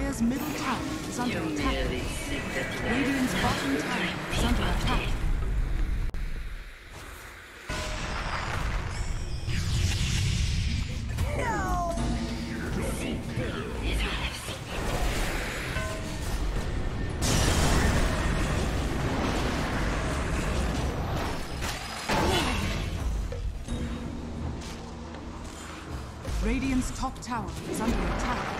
death is our easy. Dire's middle tower is under You attack. merely seek that Radiant's bottom tower is under attack. Radiant's top tower is under attack.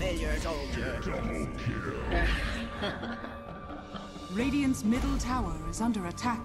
failures. Double kill. Radiant's middle tower is under attack.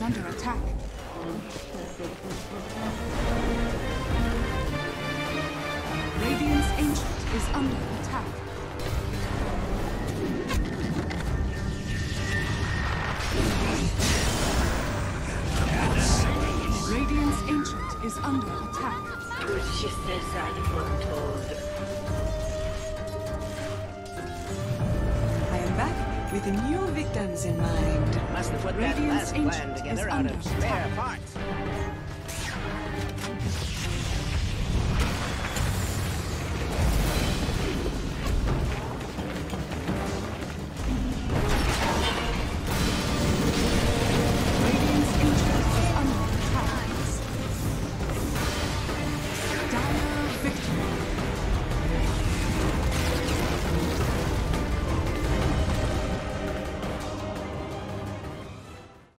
is under attack. Radiant's Ancient is under attack. Radiant's Ancient is under attack. with the new victims in mind. Must put Radiant's that last plan together out of spare parts.